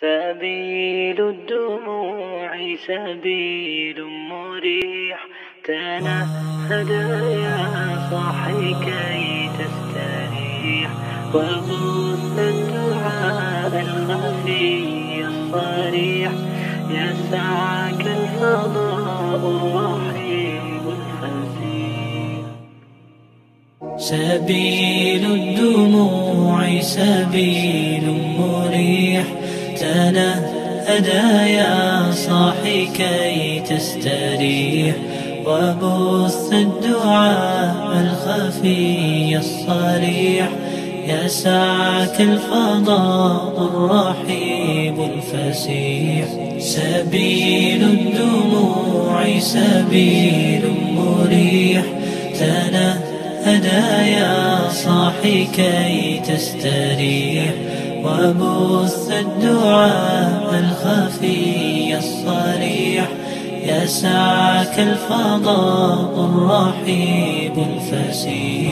سبيل الدموع سبيل مريح. تنهد يا صاحي كي تستريح. وبث الدعاء الخفي الصريح. يسعك الفضاء الرحيم الفسيح سبيل الدموع سبيل تنهد يا صاحي كي تستريح وبث الدعاء الخفي الصريح. يسعك الفضاء الرحيب الفسيح. سبيل الدموع سبيل مريح. تنهد يا صاحي كي تستريح وبث الدعاء الخفي الصريح. يسعك الفضاء الرحيب الفسيح.